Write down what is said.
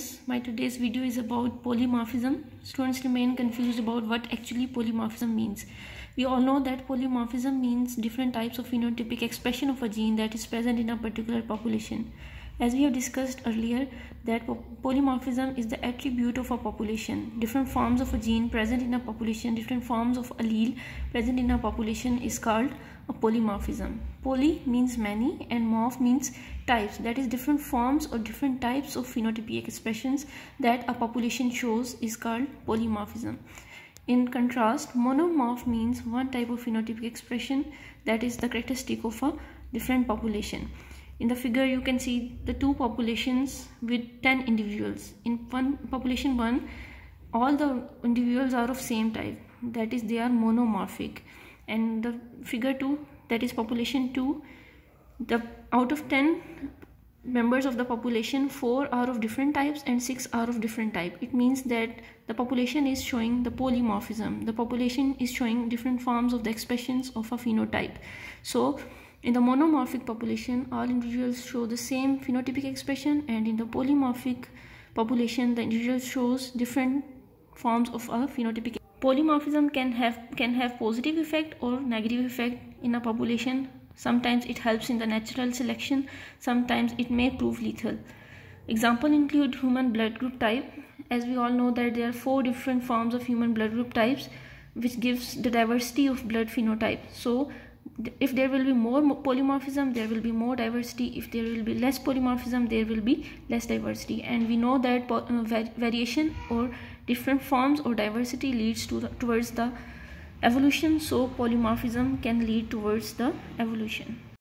students, my today's video is about polymorphism. Students remain confused about what actually polymorphism means. We all know that polymorphism means different types of phenotypic expression of a gene that is present in a particular population. As we have discussed earlier, that polymorphism is the attribute of a population. Different forms of a gene present in a population, different forms of allele present in a population is called a polymorphism. Poly means many and morph means types that is different forms or different types of phenotypic expressions that a population shows is called polymorphism. In contrast, monomorph means one type of phenotypic expression that is the characteristic of a different population. In the figure you can see the two populations with 10 individuals. In one population 1 all the individuals are of same type that is they are monomorphic and the figure 2 that is population 2 the out of 10 members of the population 4 are of different types and 6 are of different type. It means that the population is showing the polymorphism. The population is showing different forms of the expressions of a phenotype. So in the monomorphic population all individuals show the same phenotypic expression and in the polymorphic population the individual shows different forms of a phenotypic polymorphism can have can have positive effect or negative effect in a population. Sometimes it helps in the natural selection sometimes it may prove lethal. Example include human blood group type. As we all know that there are four different forms of human blood group types which gives the diversity of blood phenotype. So if there will be more polymorphism there will be more diversity. If there will be less polymorphism there will be less diversity. And we know that uh, variation or different forms or diversity leads to the, towards the evolution so polymorphism can lead towards the evolution